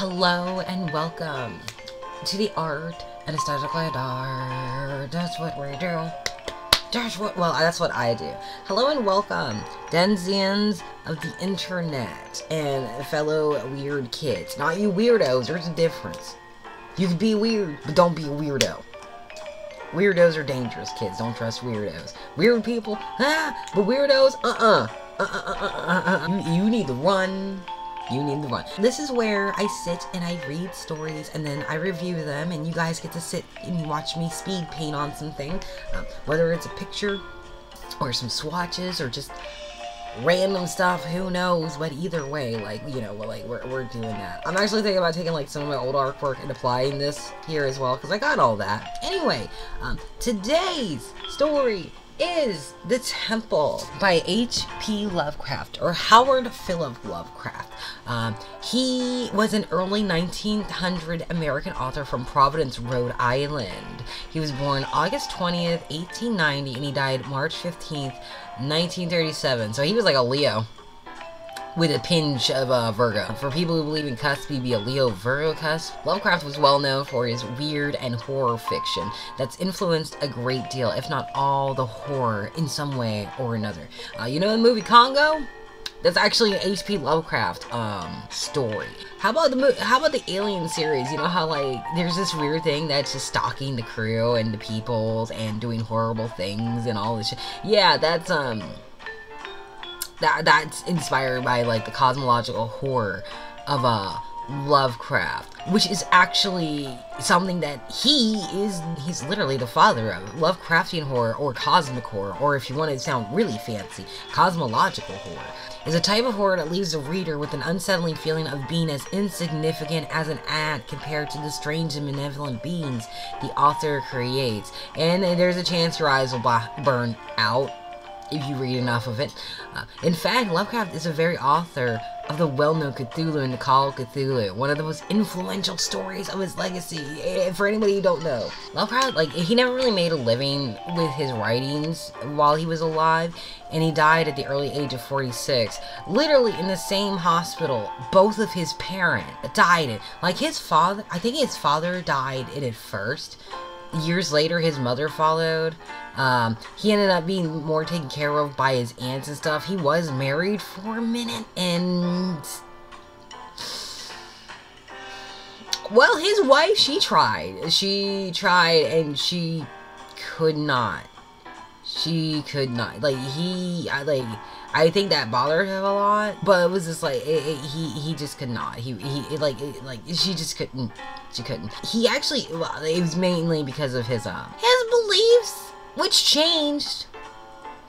Hello and welcome to the art and aesthetically art. That's what we do. That's what, well, that's what I do. Hello and welcome, Denzians of the internet and fellow weird kids. Not you weirdos, there's a difference. You can be weird, but don't be a weirdo. Weirdos are dangerous, kids. Don't trust weirdos. Weird people, ah, but weirdos, uh-uh. Uh-uh, you, you need to run. You need the run. This is where I sit and I read stories and then I review them and you guys get to sit and watch me speed paint on something. Um, whether it's a picture or some swatches or just random stuff, who knows, but either way, like, you know, like, we're, we're doing that. I'm actually thinking about taking, like, some of my old artwork and applying this here as well, because I got all that. Anyway, um, today's story is The Temple by H.P. Lovecraft, or Howard Philip Lovecraft. Um, he was an early 1900 American author from Providence, Rhode Island. He was born August 20th, 1890, and he died March 15th, 1937. So he was like a Leo with a pinch of uh, Virgo. For people who believe in cusp, he'd be a Leo Virgo cusp. Lovecraft was well known for his weird and horror fiction that's influenced a great deal, if not all, the horror in some way or another. Uh, you know the movie Congo? That's actually an H.P. Lovecraft um, story. How about the how about the Alien series? You know how like there's this weird thing that's just stalking the crew and the peoples and doing horrible things and all this shit. Yeah, that's um that that's inspired by like the cosmological horror of uh Lovecraft, which is actually something that he is he's literally the father of Lovecraftian horror or cosmic horror, or if you want to sound really fancy, cosmological horror. Is a type of horror that leaves the reader with an unsettling feeling of being as insignificant as an ant compared to the strange and benevolent beings the author creates. And there's a chance your eyes will burn out if you read enough of it. Uh, in fact, Lovecraft is a very author of the well-known Cthulhu and the Call of Cthulhu, one of the most influential stories of his legacy. Eh, for anybody who don't know, Lovecraft, like, he never really made a living with his writings while he was alive, and he died at the early age of 46. Literally in the same hospital, both of his parents died in. Like, his father, I think his father died in it first. Years later, his mother followed. Um, he ended up being more taken care of by his aunts and stuff. He was married for a minute, and well, his wife, she tried. She tried, and she could not. She could not. Like he, I like. I think that bothered him a lot, but it was just like it, it, he he just could not. He he like it, like she just couldn't. She couldn't. He actually well, it was mainly because of his um his beliefs which changed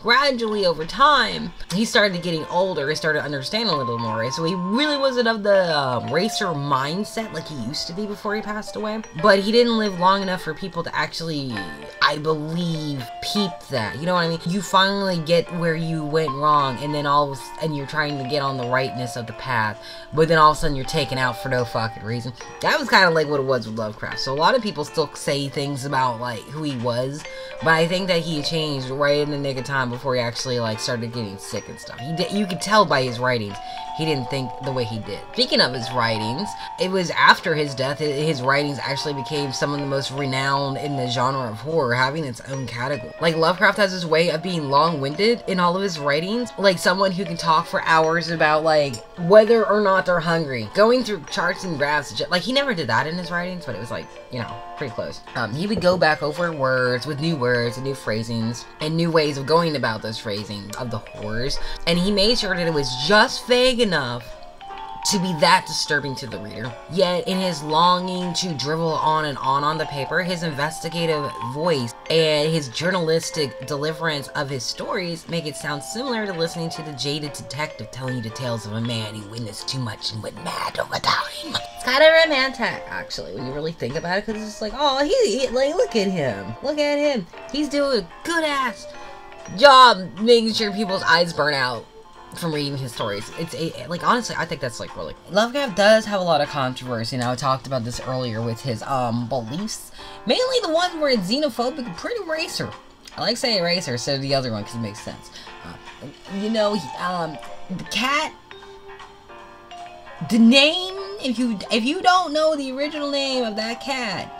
gradually over time. He started getting older, he started understanding a little more, so he really wasn't of the um, racer mindset like he used to be before he passed away. But he didn't live long enough for people to actually, I believe, peep that. You know what I mean? You finally get where you went wrong, and then all of and you're trying to get on the rightness of the path, but then all of a sudden you're taken out for no fucking reason. That was kind of like what it was with Lovecraft. So a lot of people still say things about like who he was, but I think that he changed right in the nick of time before he actually like started getting sick and stuff. He did, you could tell by his writings he didn't think the way he did. Speaking of his writings, it was after his death his writings actually became some of the most renowned in the genre of horror, having its own category. Like Lovecraft has his way of being long-winded in all of his writings, like someone who can talk for hours about like whether or not they're hungry, going through charts and graphs. Like he never did that in his writings, but it was like you know pretty close. Um, he would go back over words with new words and new phrasings and new ways of going about those phrasings of the horrors, and he made sure that it was just vague enough to be that disturbing to the reader. Yet, in his longing to drivel on and on on the paper, his investigative voice and his journalistic deliverance of his stories make it sound similar to listening to the jaded detective telling you the tales of a man who witnessed too much and went mad over time. It's kind of romantic, actually, when you really think about it, because it's like, oh, he, he, like, look at him. Look at him. He's doing a good ass job making sure people's eyes burn out from reading his stories. It's a, like honestly, I think that's like really. Lovecraft does have a lot of controversy, and I talked about this earlier with his um beliefs, mainly the one where it's xenophobic, pretty racer. I like saying racer instead of the other one because it makes sense. Uh, you know, he, um, the cat, the name if you if you don't know the original name of that cat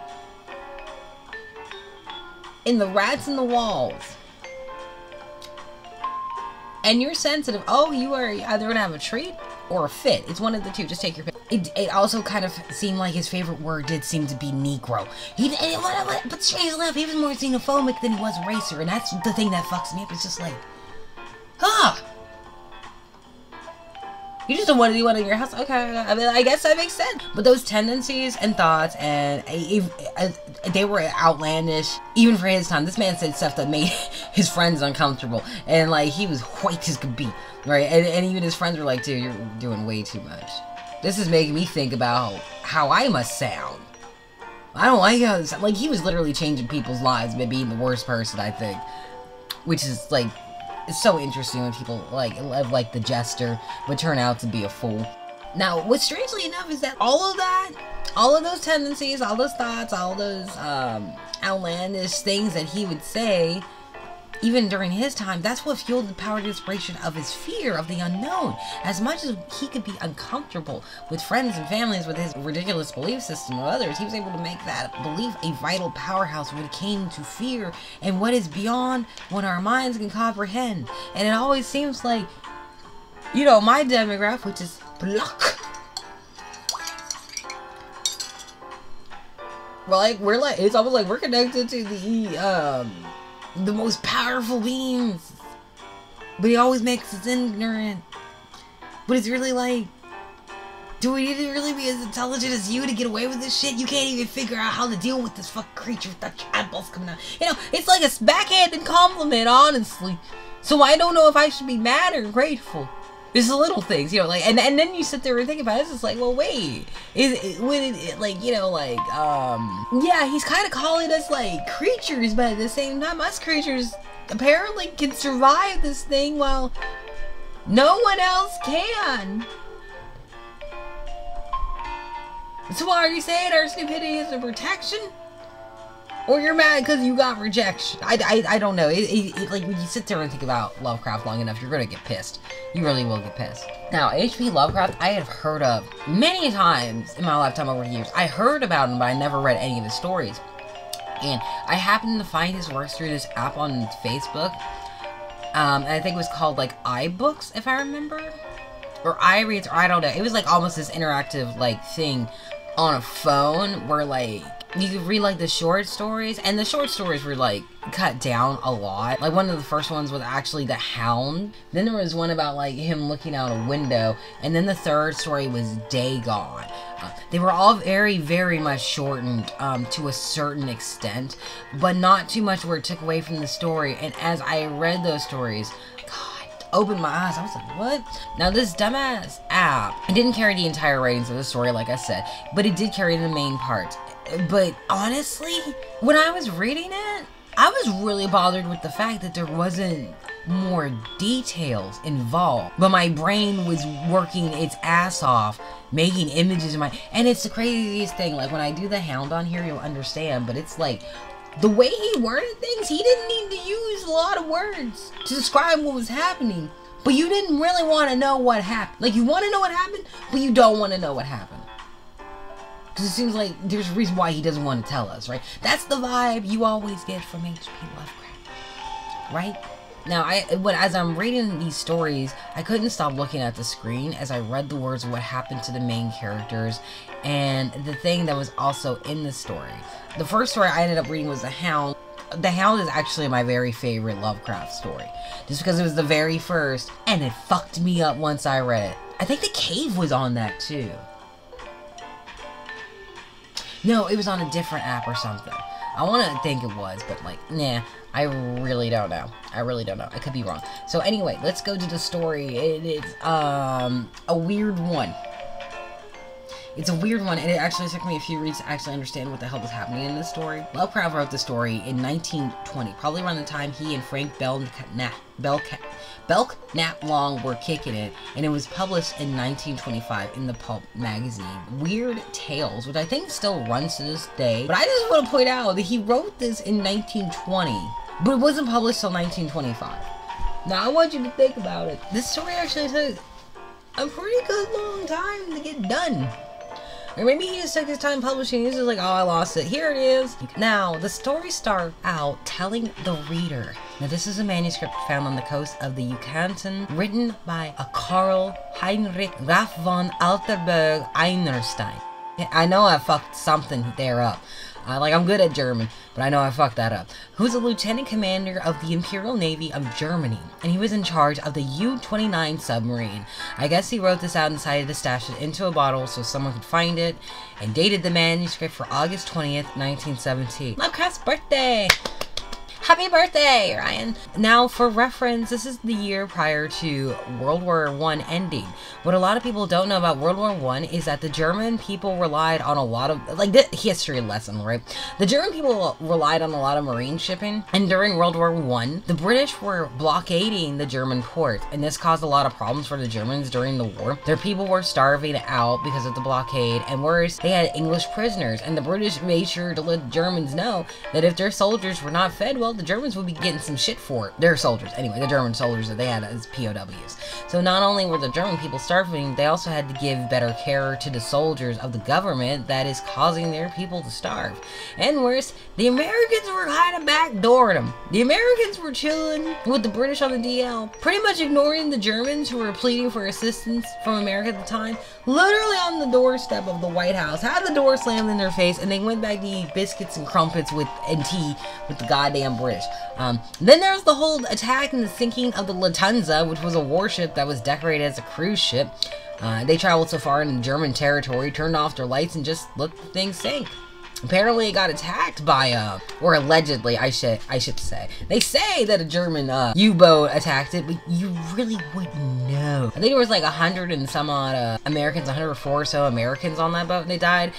in the rats in the walls and you're sensitive. Oh you are either gonna have a treat or a fit. It's one of the two. Just take your pick. It, it also kind of seemed like his favorite word did seem to be negro. He but strangely enough he was more xenophobic than he was racer and that's the thing that fucks me up. It's just like huh you just don't want to do one in your house. Okay, I mean, I guess that makes sense. But those tendencies and thoughts, and uh, if, uh, they were outlandish, even for his time. This man said stuff that made his friends uncomfortable, and like he was white as could be, right? And, and even his friends were like, "Dude, you're doing way too much." This is making me think about how I must sound. I don't like how this, like he was literally changing people's lives by being the worst person. I think, which is like it's so interesting when people like like the jester would turn out to be a fool. Now, what's strangely enough is that all of that, all of those tendencies, all those thoughts, all those um, outlandish things that he would say even during his time, that's what fueled the power inspiration of his fear of the unknown. As much as he could be uncomfortable with friends and families with his ridiculous belief system of others, he was able to make that belief a vital powerhouse when it came to fear and what is beyond what our minds can comprehend. And it always seems like, you know, my demographic, which is block. Well, like we're like it's almost like we're connected to the um the most powerful beings. But he always makes us ignorant. But it's really like, do we need to really be as intelligent as you to get away with this shit? You can't even figure out how to deal with this fucking creature with that eyeballs coming out. You know, it's like a backhanded compliment, honestly. So I don't know if I should be mad or grateful. It's the little things, you know, like, and, and then you sit there and think about it, it's just like, well, wait, is it, when it, like, you know, like, um, yeah, he's kind of calling us, like, creatures, but at the same time, us creatures apparently can survive this thing while no one else can. So why are you saying our stupidity is a protection? Or you're mad because you got rejection. I, I, I don't know. It, it, it, like, when you sit there and think about Lovecraft long enough, you're going to get pissed. You really will get pissed. Now, H.P. Lovecraft, I have heard of many times in my lifetime over the years. I heard about him, but I never read any of his stories. And I happened to find his works through this app on Facebook. Um, I think it was called, like, iBooks, if I remember. Or iReads, or I don't know. It was, like, almost this interactive, like, thing on a phone where, like, you could read like the short stories and the short stories were like cut down a lot like one of the first ones was actually the hound then there was one about like him looking out a window and then the third story was dagon uh, they were all very very much shortened um, to a certain extent but not too much where it took away from the story and as i read those stories God opened my eyes. I was like, what? Now, this dumbass app, it didn't carry the entire ratings of the story, like I said, but it did carry the main parts. But honestly, when I was reading it, I was really bothered with the fact that there wasn't more details involved. But my brain was working its ass off, making images in my and it's the craziest thing. Like when I do the hound on here, you'll understand, but it's like the way he worded things, he didn't need to use a lot of words to describe what was happening. But you didn't really want to know what happened. Like you want to know what happened, but you don't want to know what happened. Because it seems like there's a reason why he doesn't want to tell us, right? That's the vibe you always get from H.P. Lovecraft, right? Now, I when as I'm reading these stories, I couldn't stop looking at the screen as I read the words of what happened to the main characters and the thing that was also in the story. The first story I ended up reading was The Hound. The Hound is actually my very favorite Lovecraft story, just because it was the very first, and it fucked me up once I read it. I think The Cave was on that too. No, it was on a different app or something. I want to think it was, but like, nah, I really don't know. I really don't know. I could be wrong. So anyway, let's go to the story. It is um a weird one. It's a weird one, and it actually took me a few reads to actually understand what the hell was happening in this story. Lovecraft wrote the story in 1920, probably around the time he and Frank Belknap, Belknap, Belknap Long were kicking it, and it was published in 1925 in the Pulp magazine. Weird Tales, which I think still runs to this day. But I just want to point out that he wrote this in 1920, but it wasn't published till 1925. Now I want you to think about it. This story actually took a pretty good long time to get done. Or maybe he just took his time publishing. He's just like, oh, I lost it. Here it is. Now, the story starts out telling the reader. Now, this is a manuscript found on the coast of the Yucatan, written by a Karl Heinrich Graf von Alterberg Einerstein. I know I fucked something there up. Like, I'm good at German, but I know I fucked that up. Who's a lieutenant commander of the Imperial Navy of Germany, and he was in charge of the U-29 submarine. I guess he wrote this out and decided to stash it into a bottle so someone could find it, and dated the manuscript for August 20th, 1917. Lovecraft's birthday! Happy birthday, Ryan! Now, for reference, this is the year prior to World War One ending. What a lot of people don't know about World War One is that the German people relied on a lot of, like, the history lesson, right? The German people relied on a lot of marine shipping, and during World War One, the British were blockading the German ports, and this caused a lot of problems for the Germans during the war. Their people were starving out because of the blockade, and worse, they had English prisoners, and the British made sure to let Germans know that if their soldiers were not fed well, the Germans would be getting some shit for it. Their soldiers, anyway, the German soldiers that they had as POWs. So not only were the German people starving, they also had to give better care to the soldiers of the government that is causing their people to starve. And worse, the Americans were kind of backdooring them. The Americans were chilling with the British on the DL, pretty much ignoring the Germans who were pleading for assistance from America at the time, literally on the doorstep of the White House, had the door slammed in their face, and they went back to eat biscuits and crumpets with and tea with the goddamn British. Um, then there was the whole attack and the sinking of the Lufthansa, which was a warship that was decorated as a cruise ship. Uh, they traveled so far into German territory, turned off their lights, and just let the thing sink. Apparently, it got attacked by, uh, or allegedly, I should, I should say. They say that a German uh, U-boat attacked it, but you really wouldn't know. I think there was like a hundred and some odd uh, Americans, 104 or so Americans on that boat, and they died.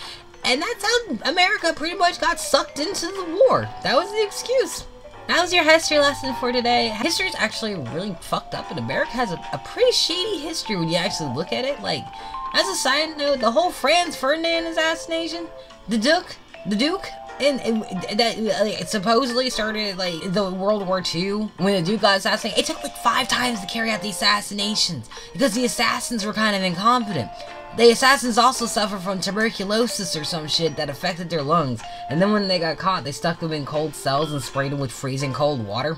And that's how America pretty much got sucked into the war. That was the excuse. That was your history lesson for today. History is actually really fucked up, and America has a, a, pretty shady history when you actually look at it. Like, as a side note, the whole Franz Ferdinand assassination, the Duke, the Duke, and, and that like, supposedly started like the World War II when the Duke got assassinated. It took like five times to carry out the assassinations because the assassins were kind of incompetent. The assassins also suffered from tuberculosis or some shit that affected their lungs, and then when they got caught, they stuck them in cold cells and sprayed them with freezing cold water.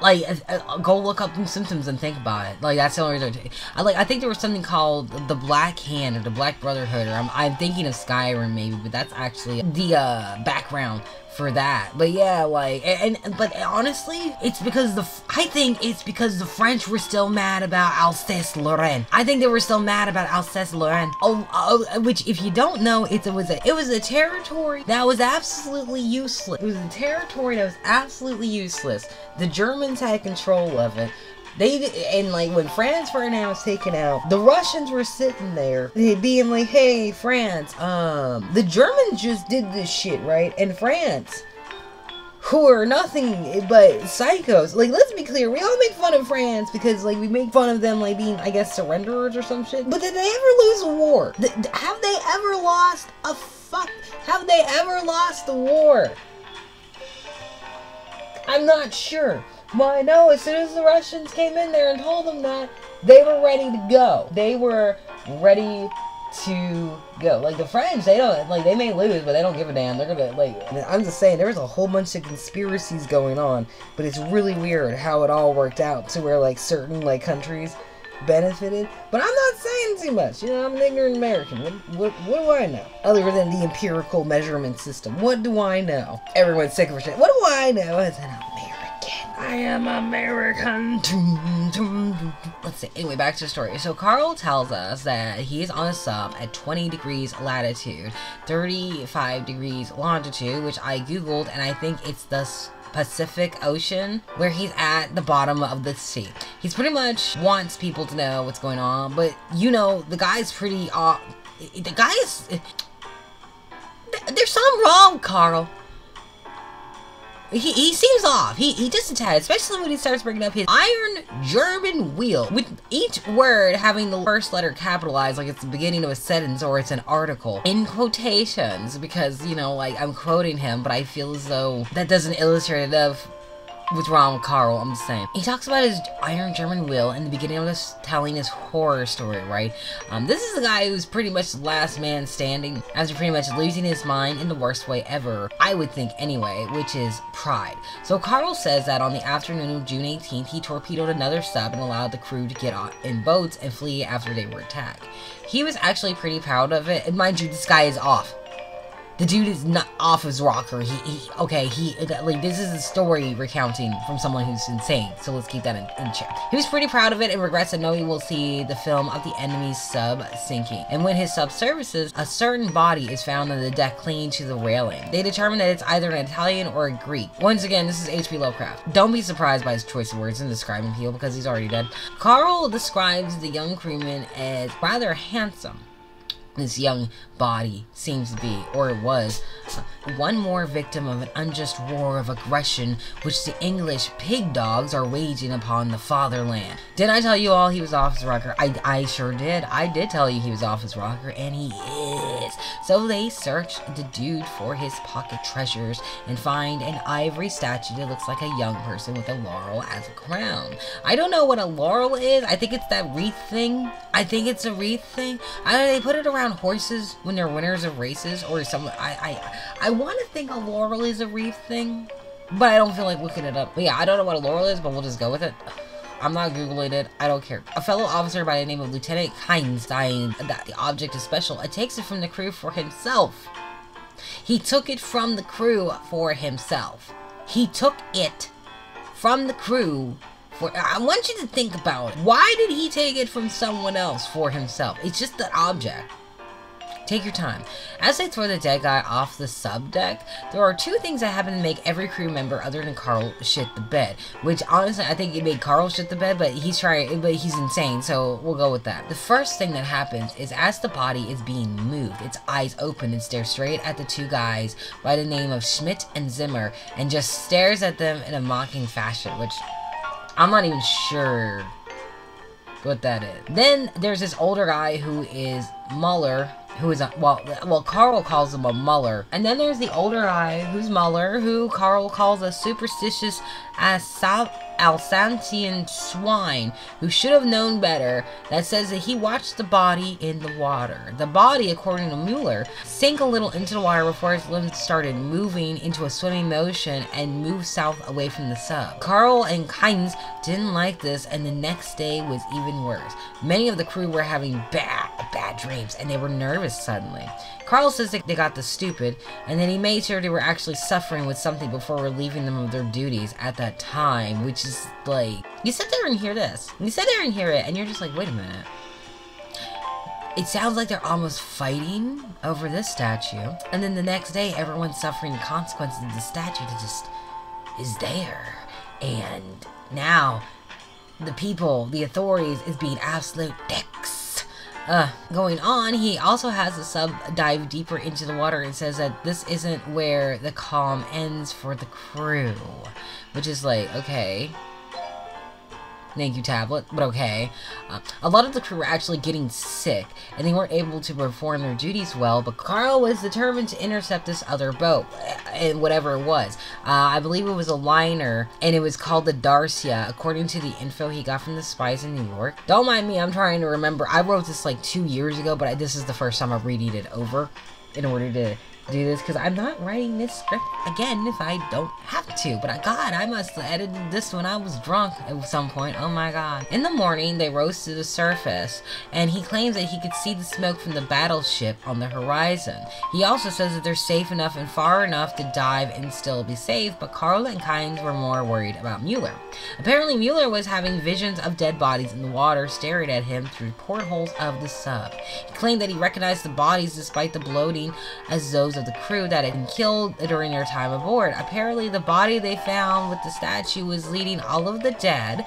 Like uh, go look up symptoms and think about it. Like that's the only reason. I like I think there was something called the Black Hand or the Black Brotherhood or I'm, I'm thinking of Skyrim maybe but that's actually the uh, background for that. But yeah, like, and, and, but honestly, it's because the I think it's because the French were still mad about Alsace-Lorraine. I think they were still mad about Alsace-Lorraine. Oh, oh, which if you don't know, it, it was a it was a territory that was absolutely useless. It was a territory that was absolutely useless. The Germans had control of it. They and like when Franz Ferdinand was taken out, the Russians were sitting there being like, "Hey, France, um, the Germans just did this shit, right?" And France, who are nothing but psychos. Like, let's be clear, we all make fun of France because, like, we make fun of them, like, being, I guess, surrenderers or some shit. But did they ever lose a war? Th have they ever lost a fuck? Have they ever lost a war? I'm not sure. Well, I know as soon as the Russians came in there and told them that, they were ready to go. They were ready to go. Like the French, they don't like they may lose, but they don't give a damn. They're gonna like. I'm just saying, there's a whole bunch of conspiracies going on, but it's really weird how it all worked out to where like certain like countries benefited. But I'm not saying too much. You know, I'm an ignorant American. What, what, what do I know? Other than the empirical measurement system, what do I know? Everyone's sick of shit. What do I know as an American? I am American. Let's see. Anyway, back to the story. So Carl tells us that he's on a sub at 20 degrees latitude, 35 degrees longitude, which I googled, and I think it's the Pacific Ocean, where he's at the bottom of the sea. He's pretty much wants people to know what's going on, but you know, the guy's pretty, uh, the guy is, there's something wrong, Karl. He, he seems off. He, he just a especially when he starts bringing up his iron German wheel, with each word having the first letter capitalized like it's the beginning of a sentence or it's an article in quotations because, you know, like I'm quoting him, but I feel as though that doesn't illustrate enough what's wrong with Carl, I'm just saying. He talks about his iron German will in the beginning of this telling his horror story, right? Um, this is the guy who's pretty much the last man standing after pretty much losing his mind in the worst way ever, I would think anyway, which is pride. So Carl says that on the afternoon of June 18th, he torpedoed another sub and allowed the crew to get in boats and flee after they were attacked. He was actually pretty proud of it, and mind you, this guy is off the dude is not off his rocker. He, he okay, he, like, this is a story recounting from someone who's insane, so let's keep that in, in check. He was pretty proud of it and regrets that no he will see the film of the enemy's sub sinking. And when his sub surfaces, a certain body is found on the deck clinging to the railing. They determine that it's either an Italian or a Greek. Once again, this is H.P. Lovecraft. Don't be surprised by his choice of words in describing people because he's already dead. Carl describes the young crewman as rather handsome this young body seems to be, or it was, one more victim of an unjust war of aggression which the English pig dogs are waging upon the fatherland. Did I tell you all he was off his rocker? I, I sure did. I did tell you he was off his rocker, and he is. So they search the dude for his pocket treasures and find an ivory statue that looks like a young person with a laurel as a crown. I don't know what a laurel is. I think it's that wreath thing. I think it's a wreath thing. I they put it around horses when they're winners of races or something. I I I want to think a laurel is a wreath thing, but I don't feel like looking it up. But yeah, I don't know what a laurel is, but we'll just go with it. I'm not googling it. I don't care. A fellow officer by the name of Lieutenant Hines dying that the object is special and takes it from the crew for himself. He took it from the crew for himself. He took it from the crew for I want you to think about it. Why did he take it from someone else for himself? It's just the object. Take your time. As they throw the dead guy off the sub deck, there are two things that happen to make every crew member other than Carl shit the bed. Which honestly, I think it made Carl shit the bed, but he's trying, but he's insane, so we'll go with that. The first thing that happens is as the body is being moved, its eyes open and stare straight at the two guys by the name of Schmidt and Zimmer, and just stares at them in a mocking fashion, which I'm not even sure what that is. Then there's this older guy who is Muller, who is a, well, well, Carl calls him a Muller. And then there's the older eye, who's Muller, who Carl calls a superstitious Asap Alsatian swine who should have known better that says that he watched the body in the water. The body, according to Mueller, sank a little into the water before its limbs started moving into a swimming motion and moved south away from the sub. Carl and Hines didn't like this and the next day was even worse. Many of the crew were having bad, bad dreams and they were nervous suddenly. Carl says that they got the stupid, and then he made sure they were actually suffering with something before relieving them of their duties at that time, which is like, you sit there and hear this. You sit there and hear it, and you're just like, wait a minute. It sounds like they're almost fighting over this statue, and then the next day, everyone's suffering the consequences of the statue that just is there. And now, the people, the authorities, is being absolute dicks uh, going on, he also has the sub dive deeper into the water and says that this isn't where the calm ends for the crew. Which is like, okay, Thank you, tablet, but okay. Uh, a lot of the crew were actually getting sick, and they weren't able to perform their duties well, but Carl was determined to intercept this other boat, and uh, whatever it was. Uh, I believe it was a liner, and it was called the Darcia, according to the info he got from the spies in New York. Don't mind me, I'm trying to remember. I wrote this like two years ago, but I, this is the first time I've read it over in order to do this because I'm not writing this script again if I don't have to. But I, God, I must have edited this when I was drunk at some point. Oh my God. In the morning, they rose to the surface, and he claims that he could see the smoke from the battleship on the horizon. He also says that they're safe enough and far enough to dive and still be safe, but Carl and Kynes were more worried about Mueller. Apparently, Mueller was having visions of dead bodies in the water staring at him through portholes of the sub. He claimed that he recognized the bodies despite the bloating as those of the crew that had been killed during their time aboard. Apparently, the body they found with the statue was leading all of the dead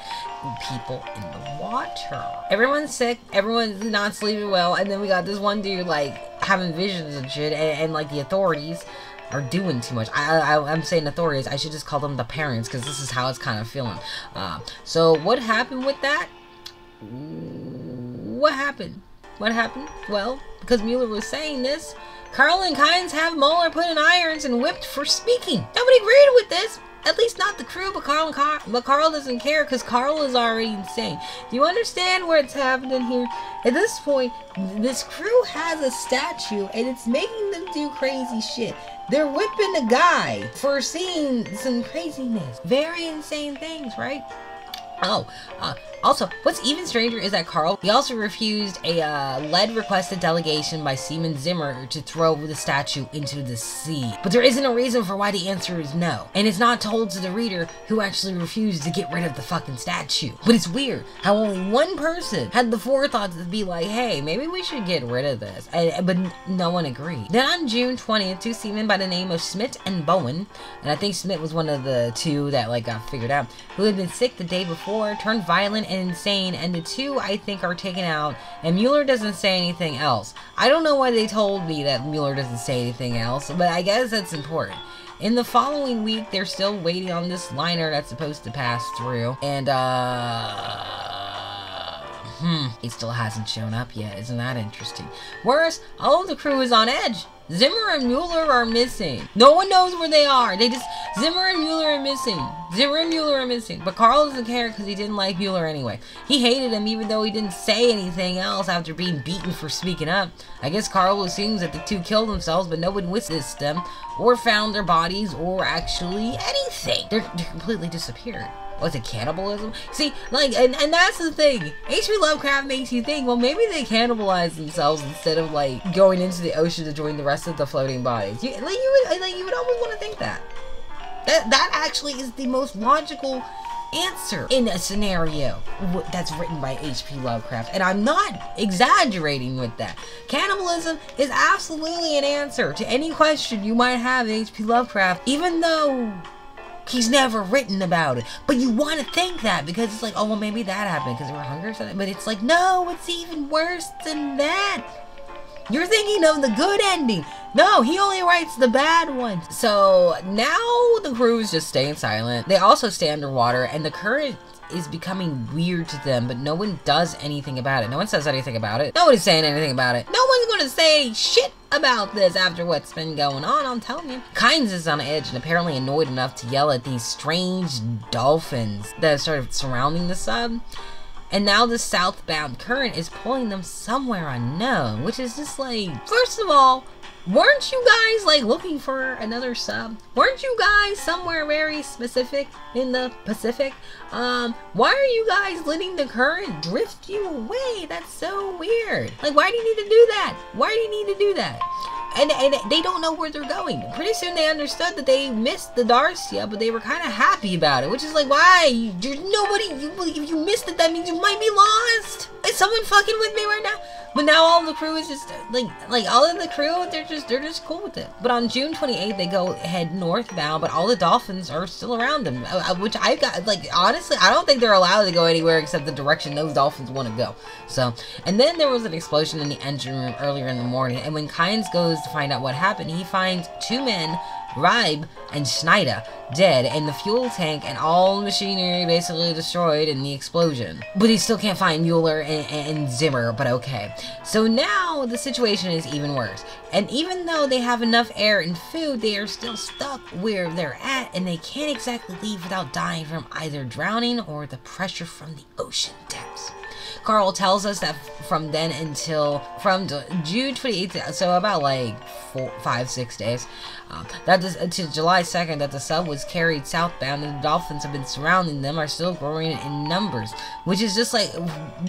people in the water. Everyone's sick, everyone's not sleeping well, and then we got this one dude, like, having visions and shit, and, and like, the authorities are doing too much. I, I, am saying authorities. I should just call them the parents because this is how it's kind of feeling. Uh, so what happened with that? What happened? What happened? Well, because Mueller was saying this, Carl and Kynes have Mueller put in irons and whipped for speaking. Nobody agreed with this. At least not the crew, but Carl, Car- but Carl doesn't care because Carl is already insane. Do you understand what's happening here? At this point, this crew has a statue and it's making them do crazy shit. They're whipping a guy for seeing some craziness. Very insane things, right? Oh, uh, also, what's even stranger is that Carl, he also refused a uh, lead requested delegation by Seaman Zimmer to throw the statue into the sea. But there isn't a reason for why the answer is no. And it's not told to the reader who actually refused to get rid of the fucking statue. But it's weird how only one person had the forethought to be like, hey, maybe we should get rid of this. And, but no one agreed. Then on June 20th, two seamen by the name of Smith and Bowen, and I think Smith was one of the two that like got figured out, who had been sick the day before, turned violent insane, and the two I think are taken out, and Mueller doesn't say anything else. I don't know why they told me that Mueller doesn't say anything else, but I guess that's important. In the following week, they're still waiting on this liner that's supposed to pass through, and uh. Hmm, he still hasn't shown up yet. Isn't that interesting? Worse, all the crew is on edge. Zimmer and Mueller are missing. No one knows where they are. They just Zimmer and Mueller are missing. Zimmer and Mueller are missing. But Carl doesn't care because he didn't like Mueller anyway. He hated him even though he didn't say anything else after being beaten for speaking up. I guess Carl assumes that the two killed themselves, but no one witnessed them, or found their bodies, or actually anything. They're, they're completely disappeared was it cannibalism? See, like, and, and that's the thing. H.P. Lovecraft makes you think, well, maybe they cannibalized themselves instead of like going into the ocean to join the rest of the floating bodies. You, like, you would, like, you would almost want to think that. That that actually is the most logical answer in a scenario that's written by H.P. Lovecraft. And I'm not exaggerating with that. Cannibalism is absolutely an answer to any question you might have in H.P. Lovecraft, even though He's never written about it. But you want to think that because it's like, oh, well, maybe that happened because they were hungry or something. But it's like, no, it's even worse than that. You're thinking of the good ending. No, he only writes the bad ones. So now the crew is just staying silent. They also stay underwater, and the current is becoming weird to them, but no one does anything about it. No one says anything about it. Nobody's saying anything about it. No one's gonna say shit about this after what's been going on, I'm telling you. Kynes is on edge and apparently annoyed enough to yell at these strange dolphins that are sort of surrounding the sub. And now the southbound current is pulling them somewhere unknown, which is just like, first of all, weren't you guys like looking for another sub? Weren't you guys somewhere very specific in the Pacific? Um, why are you guys letting the current drift you away? That's so weird. Like, why do you need to do that? Why do you need to do that? And, and they don't know where they're going. Pretty soon they understood that they missed the Darcia, but they were kind of happy about it, which is like, why? There's nobody. You, if you missed it, that means you might be lost. Is someone fucking with me right now? But now all the crew is just like, like all of the crew, they're just, they're just cool with it. But on June 28th, they go head northbound, but all the dolphins are still around them, uh, uh, which I got like honestly, I don't think they're allowed to go anywhere except the direction those dolphins want to go. So, and then there was an explosion in the engine room earlier in the morning, and when Kynes goes to find out what happened, he finds two men, Ribe and Schneider, dead, and the fuel tank and all machinery basically destroyed in the explosion. But he still can't find Mueller and, and Zimmer, but okay. So now the situation is even worse. And even though they have enough air and food, they are still stuck where they're at, and they can't exactly leave without dying from either drowning or the pressure from the ocean depths. Carl tells us that from then until from June 28th, so about like four, five, six days, um, that is to July 2nd, that the sub was carried southbound and the dolphins have been surrounding them are still growing in numbers, which is just like,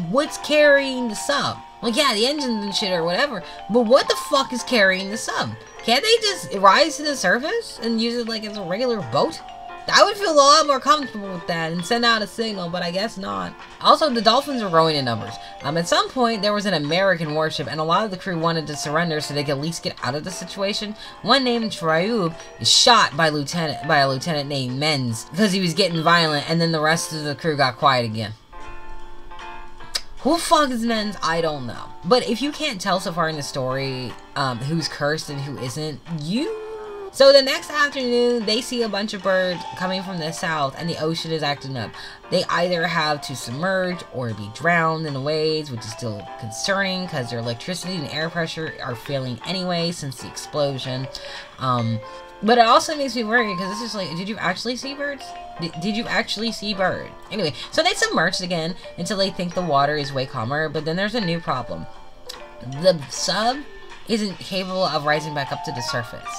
what's carrying the sub? Like, yeah, the engines and shit or whatever, but what the fuck is carrying the sub? Can't they just rise to the surface and use it like as a regular boat? I would feel a lot more comfortable with that and send out a signal, but I guess not. Also, the Dolphins are growing in numbers. Um, at some point, there was an American warship, and a lot of the crew wanted to surrender so they could at least get out of the situation. One named Triube is shot by lieutenant by a lieutenant named Menz because he was getting violent, and then the rest of the crew got quiet again. Who fuck is Menz? I don't know. But if you can't tell so far in the story um, who's cursed and who isn't, you so the next afternoon, they see a bunch of birds coming from the south and the ocean is acting up. They either have to submerge or be drowned in the waves, which is still concerning because their electricity and air pressure are failing anyway since the explosion. Um, But it also makes me worry because this is like, did you actually see birds? Did, did you actually see bird? Anyway, so they submerged again until they think the water is way calmer, but then there's a new problem. The sub isn't capable of rising back up to the surface.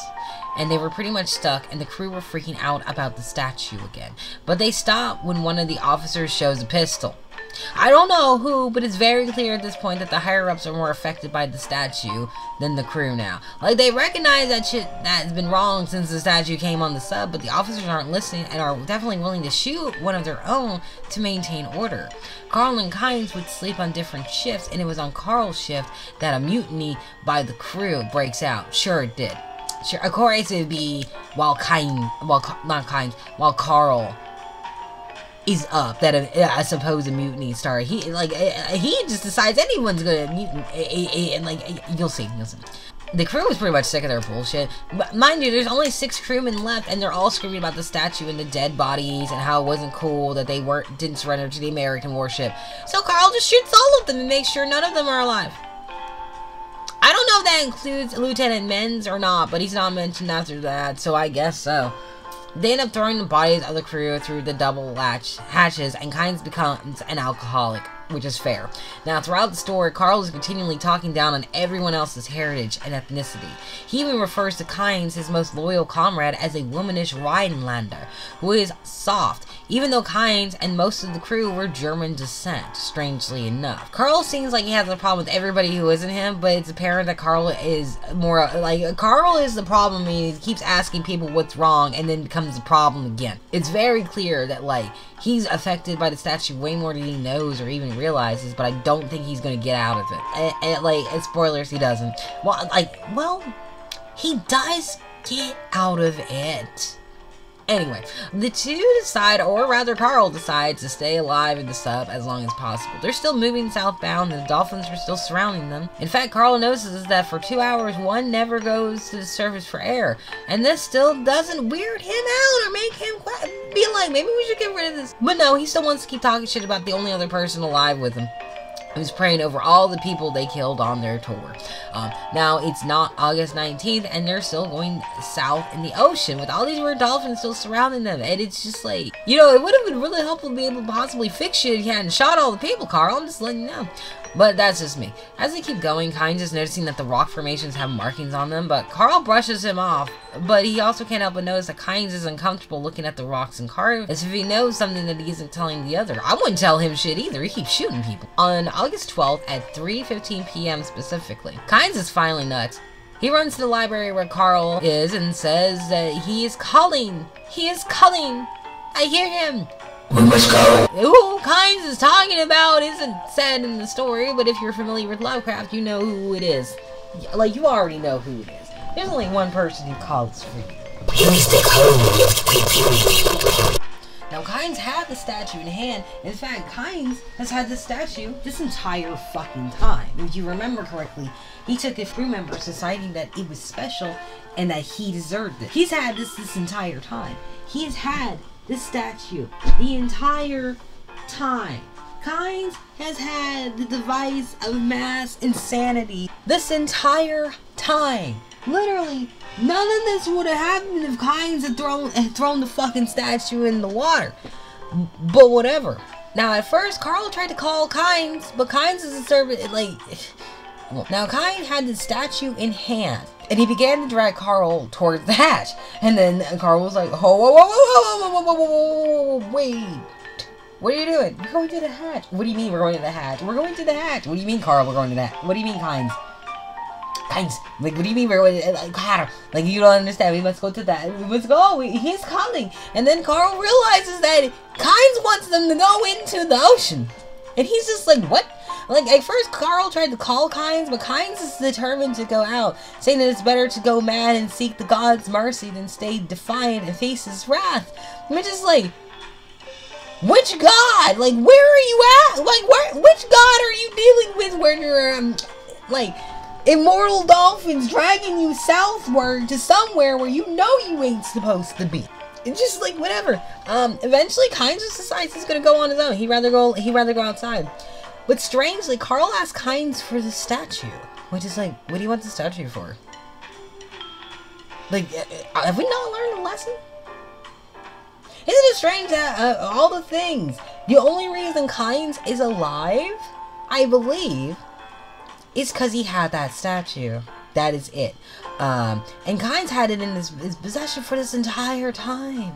And they were pretty much stuck, and the crew were freaking out about the statue again. But they stop when one of the officers shows a pistol. I don't know who, but it's very clear at this point that the higher ups are more affected by the statue than the crew now. Like they recognize that shit that has been wrong since the statue came on the sub, but the officers aren't listening and are definitely willing to shoot one of their own to maintain order. Carl and Kynes would sleep on different shifts, and it was on Carl's shift that a mutiny by the crew breaks out. Sure it did. Sure, of course it would be while Kynes, well, not Kynes, while Carl is up that a, I suppose a mutiny started. He like he just decides anyone's gonna and like you'll see, you'll see. The crew was pretty much sick of their bullshit. But mind you, there's only six crewmen left, and they're all screaming about the statue and the dead bodies and how it wasn't cool that they weren't didn't surrender to the American warship. So Carl just shoots all of them and makes sure none of them are alive. That includes Lieutenant Menz or not, but he's not mentioned after that, so I guess so. They end up throwing the bodies of the crew through the double latch hatches, and Kynes becomes an alcoholic, which is fair. Now, throughout the story, Carl is continually talking down on everyone else's heritage and ethnicity. He even refers to Kynes, his most loyal comrade, as a womanish Rhinelander, who is soft, even though Kynes and most of the crew were German descent, strangely enough. Carl seems like he has a problem with everybody who isn't him, but it's apparent that Carl is more, like, Carl is the problem, he keeps asking people what's wrong, and then becomes the problem again. It's very clear that, like, he's affected by the statue way more than he knows or even realizes, but I don't think he's gonna get out of it. And, and like, and spoilers, he doesn't. Well, like, well, he does get out of it. Anyway, the two decide, or rather Carl decides, to stay alive in the sub as long as possible. They're still moving southbound and the dolphins are still surrounding them. In fact, Carl notices that for two hours, one never goes to the surface for air. And this still doesn't weird him out or make him be like, maybe we should get rid of this. But no, he still wants to keep talking shit about the only other person alive with him who's praying over all the people they killed on their tour. Um, now, it's not August 19th, and they're still going south in the ocean with all these weird dolphins still surrounding them. And it's just like, you know, it would have been really helpful to be able to possibly fix you if you hadn't shot all the people, Carl. I'm just letting you know. But that's just me. As they keep going, Kynes is noticing that the rock formations have markings on them, but Carl brushes him off. But he also can't help but notice that Kynes is uncomfortable looking at the rocks and carve as if he knows something that he isn't telling the other. I wouldn't tell him shit either. He keeps shooting people. On August 12th at 3.15 p.m. specifically, Kynes is finally nuts. He runs to the library where Carl is and says that he is calling. He is calling. I hear him. We must go. Who Kynes is talking about isn't said in the story, but if you're familiar with Lovecraft, you know who it is. Like, you already know who it is. There's only one person who calls for you. Now, Kynes had the statue in hand. In fact, Kynes has had the statue this entire fucking time. If you remember correctly, he took his crew members deciding that it was special and that he deserved it. He's had this this entire time. He has had the statue the entire time. Kynes has had the device of mass insanity this entire time. Literally, none of this would have happened if Kynes had thrown had thrown the fucking statue in the water. But whatever. Now, at first, Carl tried to call Kynes, but Kynes is a servant. Like, now Kynes had the statue in hand. And he began to drag Carl towards the hatch. And then Carl was like, whoa, whoa, whoa, whoa, whoa, whoa, whoa, whoa, whoa, wait. What are you doing? We're going to the hatch. What do you mean we're going to the hatch? We're going to the hatch. What do you mean, Carl, we're going to that? What do you mean, Kynes? Kynes, like, what do you mean we're going to, like, Carl, like, you don't understand. We must go to that. We must go. He's calling. And then Carl realizes that Kynes wants them to go into the ocean. And he's just like, what? Like, at first, Carl tried to call Kynes, but Kynes is determined to go out, saying that it's better to go mad and seek the god's mercy than stay defiant and face his wrath. Which is like, which god? Like, where are you at? Like, where? Which god are you dealing with when you're, um, like, immortal dolphins dragging you southward to somewhere where you know you ain't supposed to be? It's just like whatever. Um, eventually, Kynes just decides he's gonna go on his own. He'd rather go. He'd rather go outside. But strangely, Carl asks Kynes for the statue, which is like, what do you want the statue for? Like, uh, have we not learned a lesson? Isn't it strange that uh, all the things, the only reason Kynes is alive, I believe, is because he had that statue. That is it. Um, and Kynes had it in his, his possession for this entire time.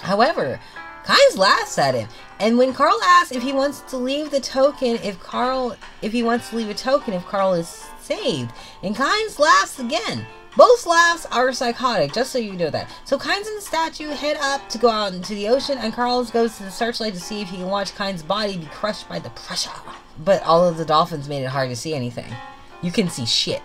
However, Kynes laughs at him. And when Karl asks if he wants to leave the token, if Karl, if he wants to leave a token, if Karl is saved, and Kynes laughs again. Both laughs are psychotic, just so you know that. So Kynes and the statue head up to go out into the ocean, and Karl goes to the searchlight to see if he can watch Kynes' body be crushed by the pressure. But all of the dolphins made it hard to see anything. You can see shit.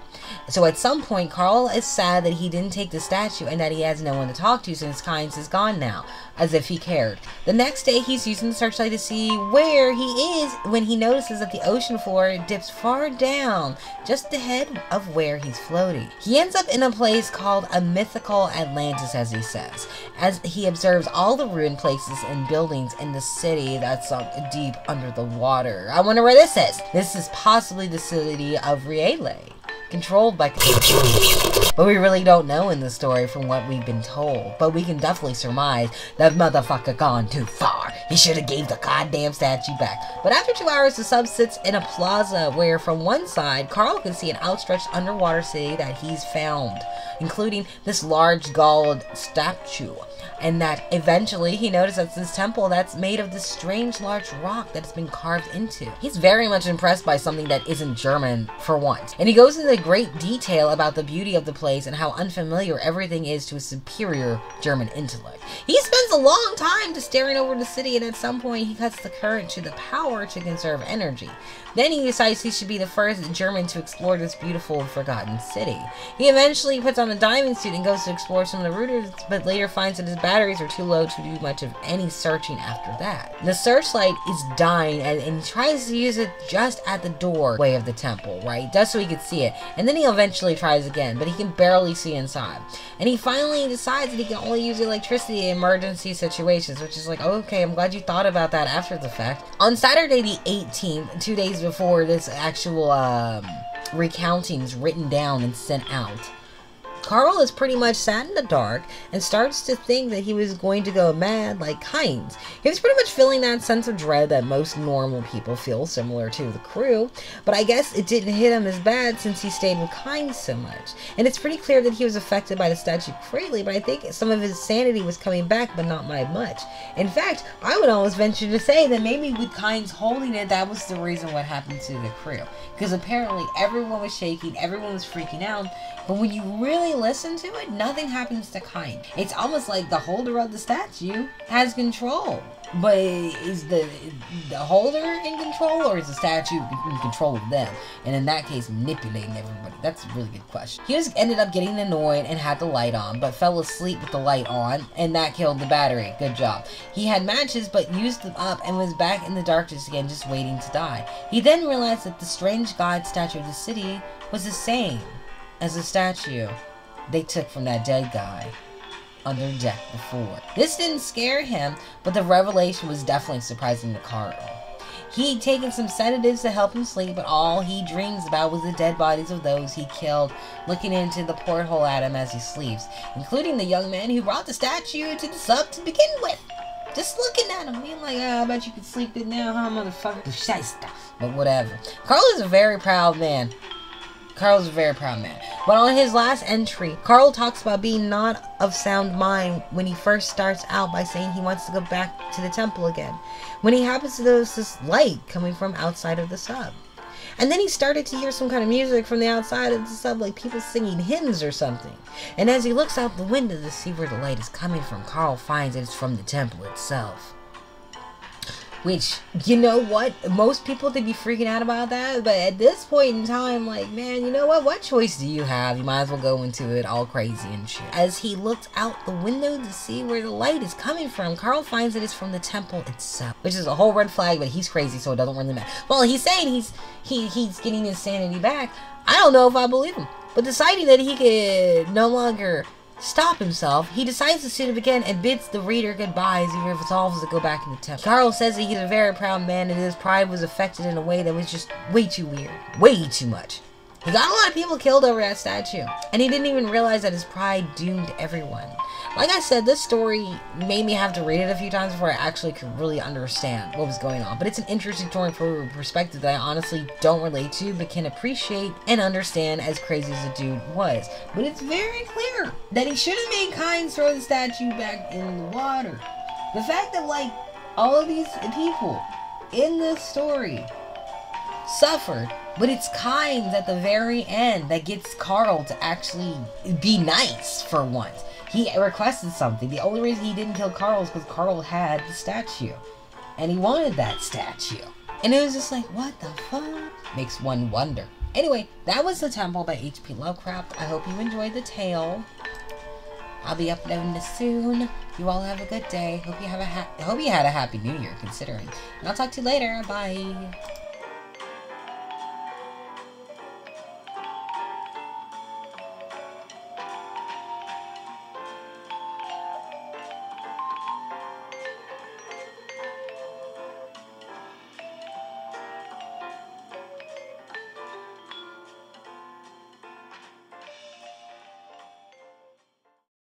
So at some point, Karl is sad that he didn't take the statue and that he has no one to talk to since Kynes is gone now, as if he cared. The next day, he's using the searchlight to see where he is when he notices that the ocean floor dips far down, just ahead of where he's floating. He ends up in a place called a mythical Atlantis, as he says, as he observes all the ruined places and buildings in the city that's deep under the water. I wonder where this is. This is possibly the city of R'lyeh controlled by but we really don't know in the story from what we've been told. But we can definitely surmise that motherfucker gone too far. He should have gave the goddamn statue back. But after two hours the sub sits in a plaza where from one side Karl can see an outstretched underwater city that he's found including this large gold statue and that eventually he notices this temple that's made of this strange large rock that has been carved into. He's very much impressed by something that isn't German for once, and he goes into great detail about the beauty of the place and how unfamiliar everything is to a superior German intellect. He spends a long time just staring over the city, and at some point he cuts the current to the power to conserve energy. Then he decides he should be the first German to explore this beautiful and forgotten city. He eventually puts on a diving suit and goes to explore some of the routes, but later finds that his batteries are too low to do much of any searching after that. The searchlight is dying and, and he tries to use it just at the doorway of the temple, right? Just so he could see it. And then he eventually tries again, but he can barely see inside. And he finally decides that he can only use electricity in emergency situations, which is like, okay, I'm glad you thought about that after the fact. On Saturday the 18th, two days before this actual um, recounting is written down and sent out, Karl is pretty much sat in the dark and starts to think that he was going to go mad like Kynes. He was pretty much feeling that sense of dread that most normal people feel, similar to the crew, but I guess it didn't hit him as bad since he stayed with Kynes so much. And it's pretty clear that he was affected by the statue greatly, but I think some of his sanity was coming back, but not by much. In fact, I would almost venture to say that maybe with Kynes holding it, that was the reason what happened to the crew. Because apparently everyone was shaking, everyone was freaking out, but when you really listen to it, nothing happens to Kynes. It's almost like the holder of the statue has control. But is the the holder in control or is the statue in control of them? And in that case, manipulating everybody? That's a really good question. He just ended up getting annoyed and had the light on, but fell asleep with the light on, and that killed the battery. Good job. He had matches, but used them up and was back in the darkness again, just waiting to die. He then realized that the strange god statue of the city was the same as a statue they took from that dead guy under deck before. This didn't scare him, but the revelation was definitely surprising to Karl. He'd taken some sedatives to help him sleep, but all he dreams about was the dead bodies of those he killed, looking into the porthole at him as he sleeps, including the young man who brought the statue to the sub to begin with. Just looking at him, being like, oh, I bet you could sleep it now, huh, motherfucker? Shit stuff. But whatever. Karl is a very proud man. Karl's a very proud man. But on his last entry, Karl talks about being not of sound mind when he first starts out by saying he wants to go back to the temple again. When he happens to notice this light coming from outside of the sub. And then he started to hear some kind of music from the outside of the sub, like people singing hymns or something. And as he looks out the window to see where the light is coming from, Karl finds it's from the temple itself. Which, you know what? Most people would be freaking out about that, but at this point in time, like, man, you know what? What choice do you have? You might as well go into it all crazy and shit. As he looks out the window to see where the light is coming from, Karl finds that it's from the temple itself, which is a whole red flag, but he's crazy, so it doesn't really matter. Well, he's saying he's he he's getting his sanity back. I don't know if I believe him, but deciding that he could no longer stop himself, he decides to sit up again and bids the reader goodbye as he resolves to go back in the temple. Karl says that he's a very proud man and his pride was affected in a way that was just way too weird. Way too much. He got a lot of people killed over that statue. And he didn't even realize that his pride doomed everyone. Like I said, this story made me have to read it a few times before I actually could really understand what was going on. But it's an interesting story from a perspective that I honestly don't relate to, but can appreciate and understand as crazy as the dude was. But it's very clear that he should have made Kynes throw the statue back in the water. The fact that, like, all of these people in this story suffered, but it's Kynes at the very end that gets Karl to actually be nice for once. He requested something. The only reason he didn't kill Karl is because Karl had the statue. And he wanted that statue. And it was just like, what the fuck? Makes one wonder. Anyway, that was The Temple by H.P. Lovecraft. I hope you enjoyed the tale. I'll be uploading this soon. You all have a good day. Hope you have a ha- hope you had a happy new year considering. And I'll talk to you later. Bye.